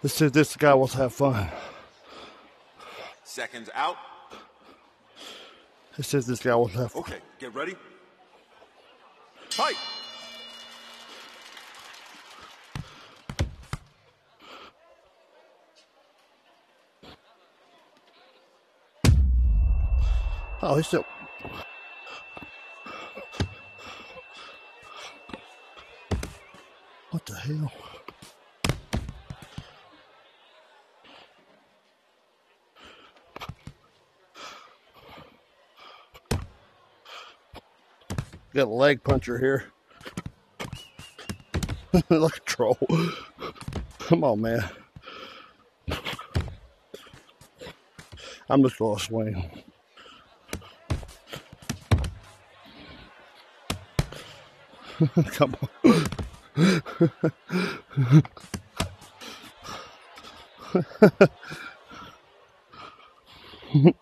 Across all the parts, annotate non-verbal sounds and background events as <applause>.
Let's see if this guy wants to have fun. Seconds out. Let's see if this guy wants to have fun. Okay, get ready. Fight! Oh, he's still. What the hell? Got a leg puncher here. <laughs> like troll. Come on, man. I'm just gonna swing. <laughs> Come on.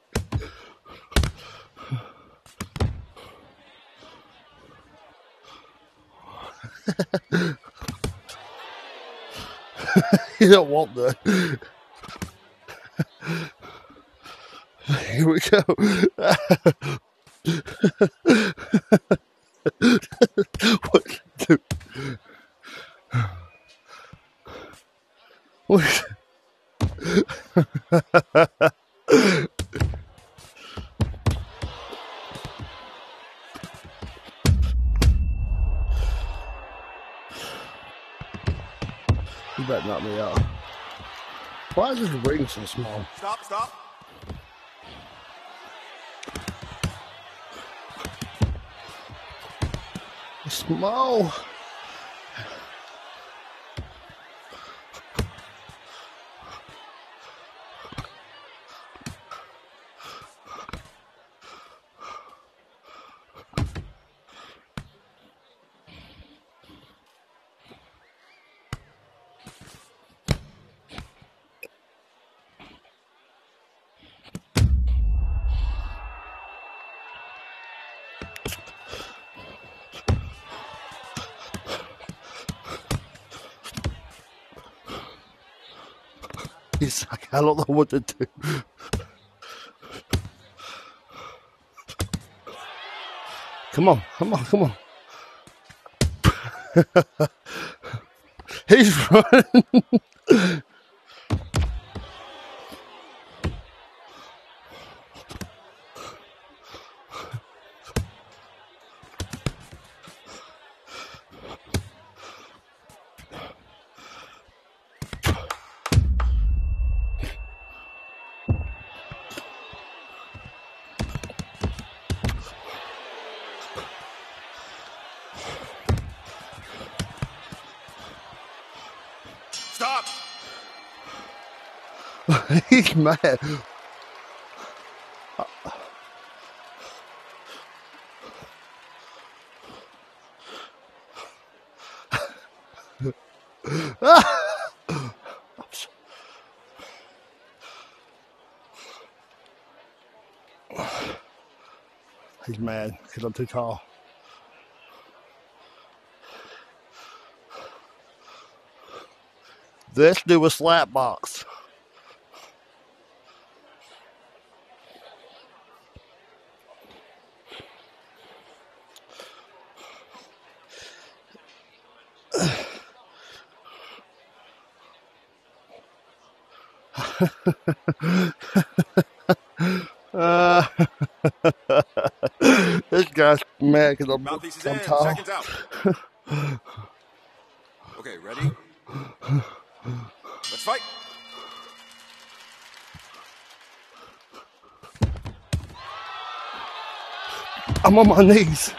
<laughs> <laughs> you don't want that. Here we go. <laughs> what? Dude. <laughs> What? You better knock me out. Why is this ring so small? Stop, stop. Small. He's like, I don't know what to do. Come on, come on, come on. <laughs> He's running. Stop! He's mad. He's mad because I'm too tall. Let's do a slap box. Uh, <laughs> this guy's mad because I'm, I'm tall. <laughs> Okay, ready? Let's fight. I'm on my knees.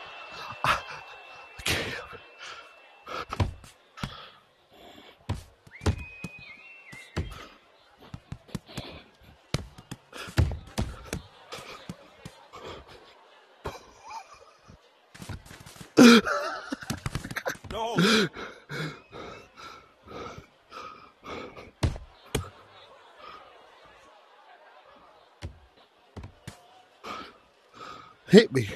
<laughs> no. Hit me.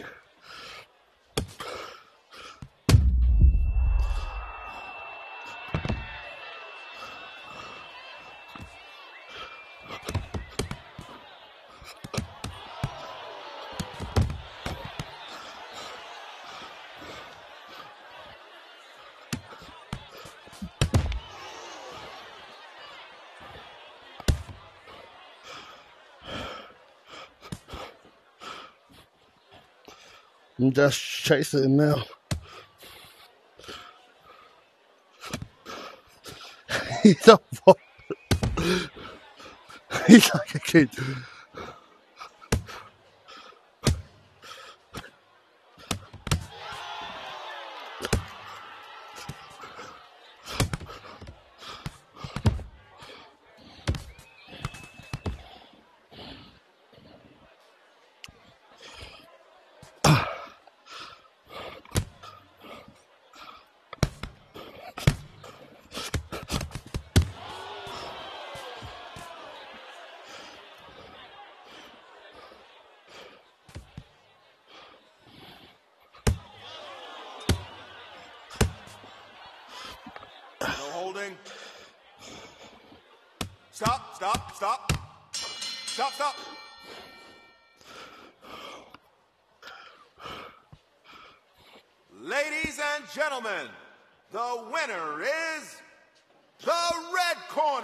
I'm just chasing him now. <laughs> He's a <laughs> He's like a kid. No holding. Stop, stop, stop. Stop, stop. Ladies and gentlemen, the winner is the red corner.